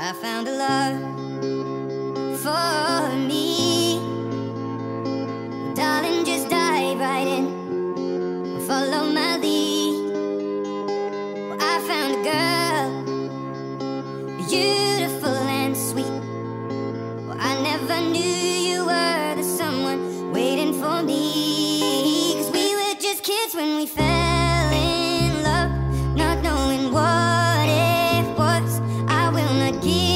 I found a love for me. Darling, just dive right in. Follow my lead. Well, I found a girl, beautiful and sweet. Well, I never knew you were the someone waiting for me. Cause we were just kids when we fell. que